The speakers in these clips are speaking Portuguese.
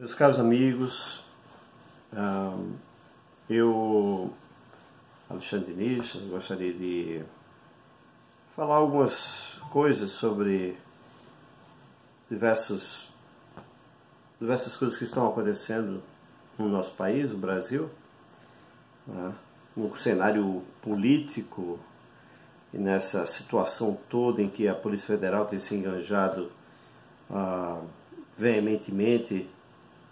Meus caros amigos, eu, Alexandre Diniz, gostaria de falar algumas coisas sobre diversos, diversas coisas que estão acontecendo no nosso país, o Brasil, no cenário político e nessa situação toda em que a Polícia Federal tem se enganjado veementemente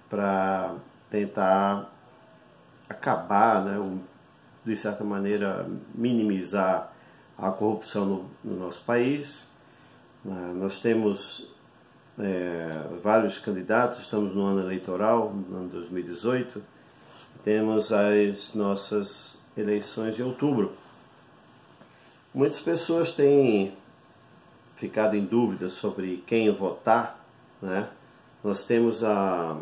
para tentar acabar, né, de certa maneira, minimizar a corrupção no, no nosso país. Ah, nós temos é, vários candidatos, estamos no ano eleitoral, no ano 2018, temos as nossas eleições de outubro. Muitas pessoas têm ficado em dúvida sobre quem votar, né? Nós temos a,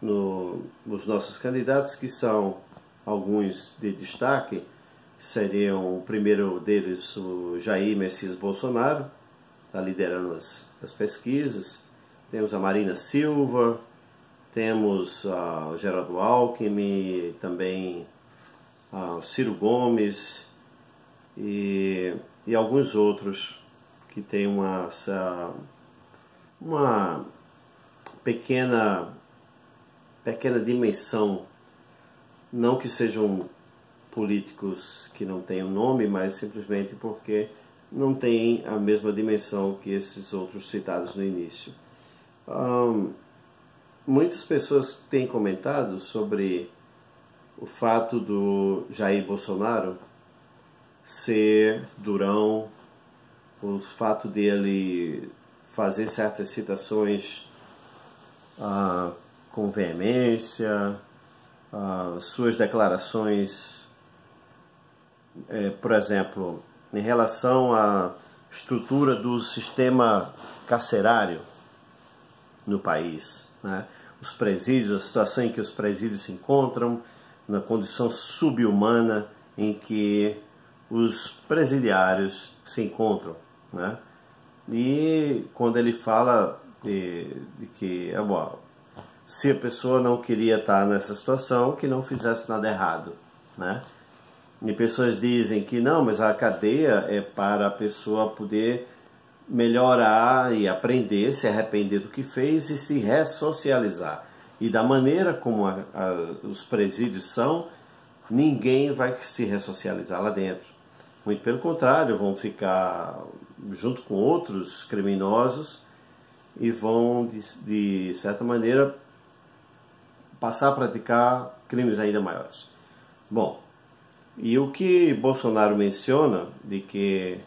no, os nossos candidatos que são alguns de destaque, seriam o primeiro deles o Jair Messias Bolsonaro, está liderando as, as, pesquisas, temos a Marina Silva, temos o Geraldo Alckmin, também o Ciro Gomes e, e alguns outros que têm uma, essa, uma pequena, pequena dimensão, não que sejam políticos que não tenham nome, mas simplesmente porque não têm a mesma dimensão que esses outros citados no início. Um, muitas pessoas têm comentado sobre o fato do Jair Bolsonaro ser durão, o fato dele fazer certas citações ah, com veemência, ah, suas declarações, eh, por exemplo, em relação à estrutura do sistema carcerário no país, né? os presídios, a situação em que os presídios se encontram, na condição subhumana em que os presidiários se encontram. Né? E quando ele fala de, de que é bom, se a pessoa não queria estar nessa situação, que não fizesse nada errado. Né? E pessoas dizem que não, mas a cadeia é para a pessoa poder melhorar e aprender, se arrepender do que fez e se ressocializar. E da maneira como a, a, os presídios são, ninguém vai se ressocializar lá dentro. Muito pelo contrário, vão ficar junto com outros criminosos e vão, de, de certa maneira, passar a praticar crimes ainda maiores. Bom, e o que Bolsonaro menciona de que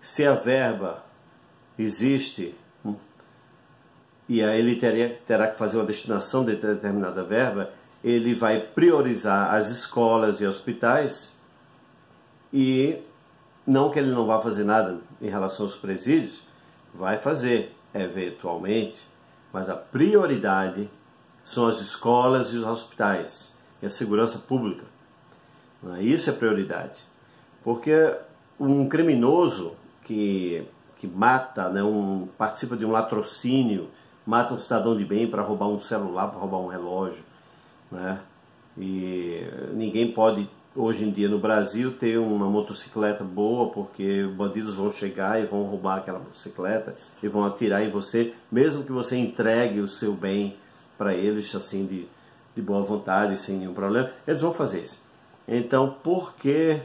se a verba existe hum, e aí ele teria, terá que fazer uma destinação de determinada verba, ele vai priorizar as escolas e hospitais e não que ele não vá fazer nada em relação aos presídios, vai fazer eventualmente, mas a prioridade são as escolas e os hospitais e a segurança pública. É? Isso é prioridade. Porque um criminoso que, que mata, né, um, participa de um latrocínio, mata um cidadão de bem para roubar um celular, para roubar um relógio, né? e ninguém pode hoje em dia no Brasil ter uma motocicleta boa porque bandidos vão chegar e vão roubar aquela motocicleta e vão atirar em você, mesmo que você entregue o seu bem para eles assim de, de boa vontade, sem nenhum problema, eles vão fazer isso. Então, por que,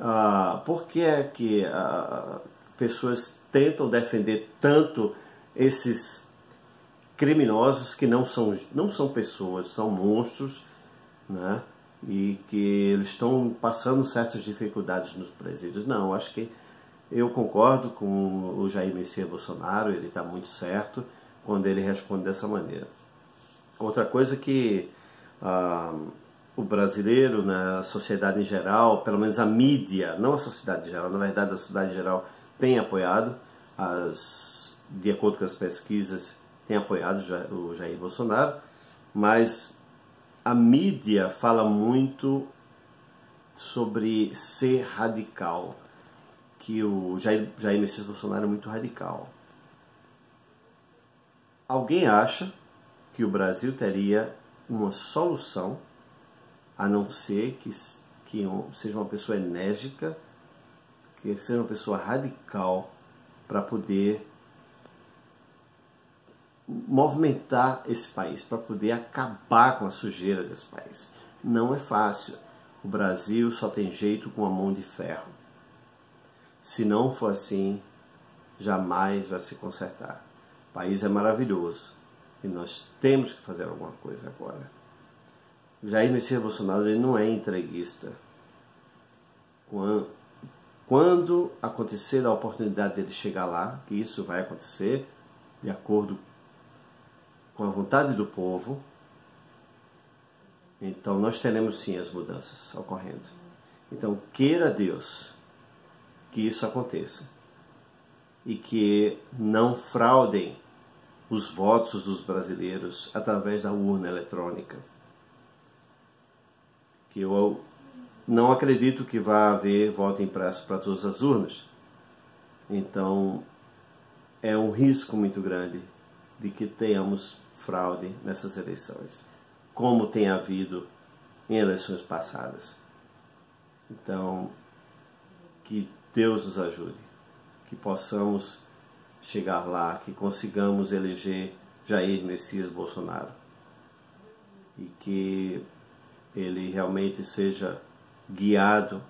ah, por que é que ah, pessoas tentam defender tanto esses criminosos que não são, não são pessoas, são monstros, né? e que eles estão passando certas dificuldades nos presídios. Não, acho que eu concordo com o Jair Messias Bolsonaro, ele está muito certo quando ele responde dessa maneira. Outra coisa que ah, o brasileiro, né, a sociedade em geral, pelo menos a mídia, não a sociedade em geral, na verdade a sociedade em geral tem apoiado, as, de acordo com as pesquisas, tem apoiado o Jair Bolsonaro, mas a mídia fala muito sobre ser radical, que o Jair, Jair Messias Bolsonaro é muito radical. Alguém acha que o Brasil teria uma solução, a não ser que, que seja uma pessoa enérgica, que seja uma pessoa radical para poder movimentar esse país, para poder acabar com a sujeira desse país. Não é fácil. O Brasil só tem jeito com a mão de ferro. Se não for assim, jamais vai se consertar. O país é maravilhoso e nós temos que fazer alguma coisa agora. Jair Messias Bolsonaro ele não é entreguista. Quando, acontecer a oportunidade dele chegar lá, que isso vai acontecer, de acordo com a vontade do povo, então nós teremos sim as mudanças ocorrendo. Então queira Deus que isso aconteça e que não fraudem os votos dos brasileiros através da urna eletrônica. Que eu não acredito que vá haver voto impresso para todas as urnas. Então, é um risco muito grande de que tenhamos fraude nessas eleições, como tem havido em eleições passadas. Então, que Deus nos ajude, que possamos chegar lá, que consigamos eleger Jair Messias Bolsonaro e que ele realmente seja guiado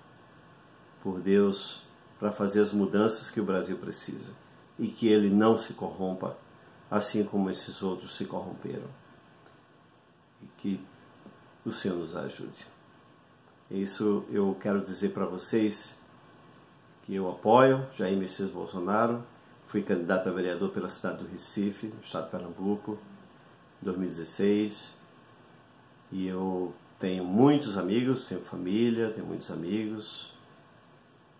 por Deus para fazer as mudanças que o Brasil precisa e que ele não se corrompa assim como esses outros se corromperam. E que o Senhor nos ajude. Isso eu quero dizer para vocês que eu apoio Jair Messias Bolsonaro Fui candidato a vereador pela cidade do Recife, no estado de Pernambuco, em 2016. E eu tenho muitos amigos, tenho família, tenho muitos amigos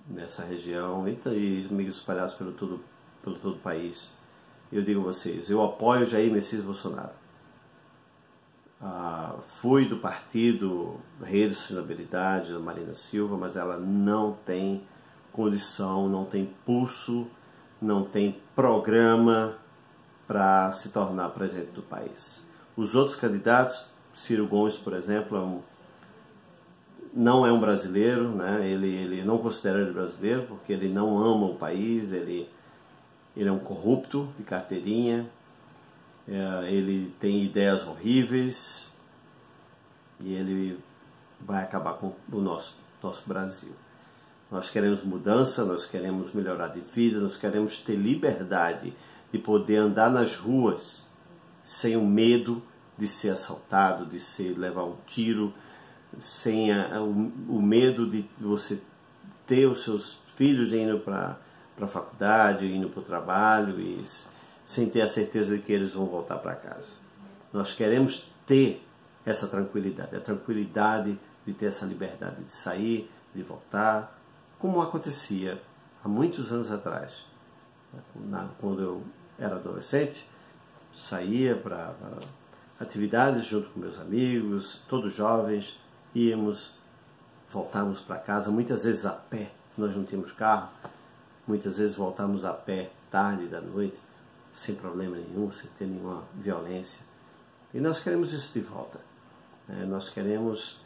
nessa região e amigos espalhados pelo todo, pelo todo o país. Eu digo a vocês, eu apoio Jair Messias Bolsonaro. Ah, fui do partido Rede de Sustentabilidade da Marina Silva, mas ela não tem condição, não tem pulso não tem programa para se tornar presidente do país. Os outros candidatos, Ciro Gomes, por exemplo, é um, não é um brasileiro, né? ele, ele não considera ele brasileiro porque ele não ama o país, ele, ele é um corrupto de carteirinha, é, ele tem ideias horríveis e ele vai acabar com o nosso, nosso Brasil. Nós queremos mudança, nós queremos melhorar de vida, nós queremos ter liberdade de poder andar nas ruas sem o medo de ser assaltado, de ser levar um tiro, sem a, o, o, medo de você ter os seus filhos indo para a faculdade, indo para o trabalho e sem ter a certeza de que eles vão voltar para casa. Nós queremos ter essa tranquilidade, a tranquilidade de ter essa liberdade de sair, de voltar, como acontecia há muitos anos atrás. Quando eu era adolescente, saía para atividades junto com meus amigos, todos jovens, íamos, voltávamos para casa, muitas vezes a pé, nós não tínhamos carro, muitas vezes voltávamos a pé tarde da noite, sem problema nenhum, sem ter nenhuma violência. E nós queremos isso de volta. Né? Nós queremos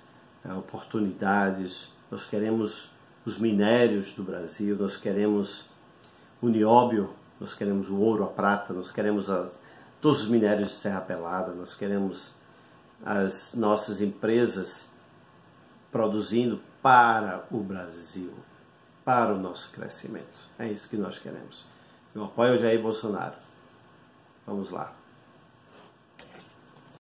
é, oportunidades, nós queremos os minérios do Brasil, nós queremos o nióbio, nós queremos o ouro, a prata, nós queremos a, todos os minérios de terra pelada, nós queremos as nossas empresas produzindo para o Brasil, para o nosso crescimento. É isso que nós queremos. Eu apoio o Jair Bolsonaro. Vamos lá.